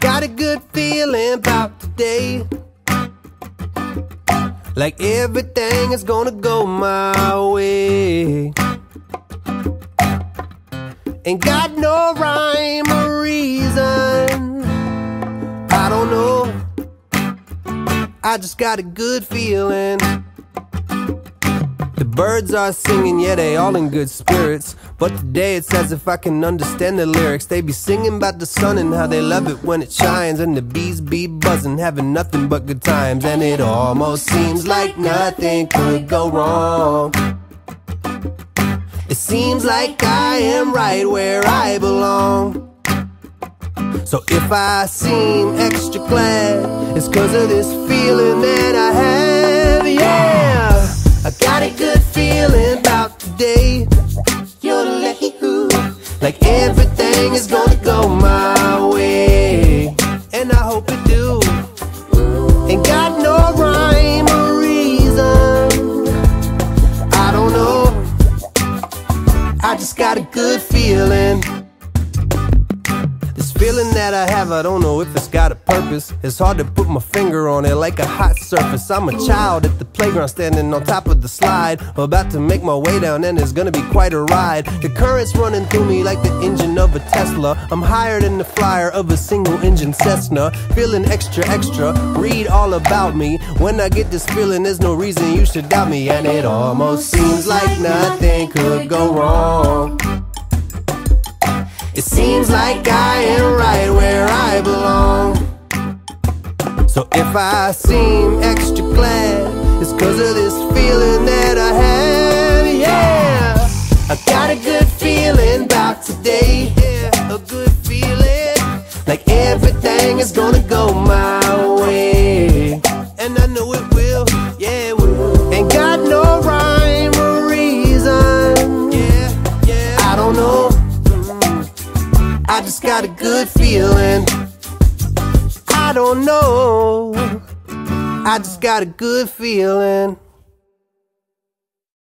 got a good feeling about today. Like everything is gonna go my way. Ain't got no rhyme or reason. I don't know. I just got a good feeling. Birds are singing, yeah, they all in good spirits. But today it's as if I can understand the lyrics. They be singing about the sun and how they love it when it shines. And the bees be buzzing, having nothing but good times. And it almost seems like nothing could go wrong. It seems like I am right where I belong. So if I seem extra glad, it's cause of this feeling that I have, about today. Yodelay, like everything is gonna go my way, and I hope it do. Ain't got no rhyme or reason. I don't know. I just got a good feeling. Feeling that I have, I don't know if it's got a purpose. It's hard to put my finger on it like a hot surface. I'm a child at the playground standing on top of the slide. About to make my way down, and it's gonna be quite a ride. The current's running through me like the engine of a Tesla. I'm higher than the flyer of a single engine Cessna. Feeling extra, extra. Read all about me. When I get this feeling, there's no reason you should doubt me. And it almost seems like nothing could go wrong. It seems like I am right where I belong. So if I seem extra glad, it's cause of this feeling that I have, yeah. I got a good feeling about today, yeah, a good feeling. Like everything is gonna go my way. And I know it got a good feeling. I don't know. I just got a good feeling.